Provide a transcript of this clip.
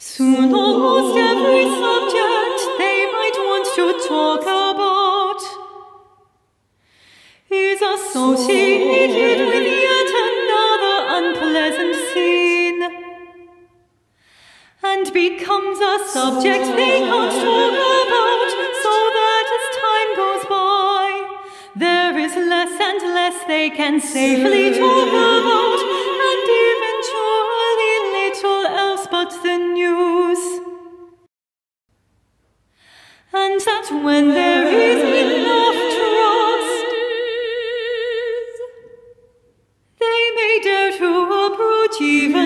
Soon almost every subject they might want to talk about. Is associated with yet another unpleasant scene. And becomes a subject they can't talk about so that as time goes by there is less and less they can safely talk but the news. And that when there is enough trust, they may dare to approach even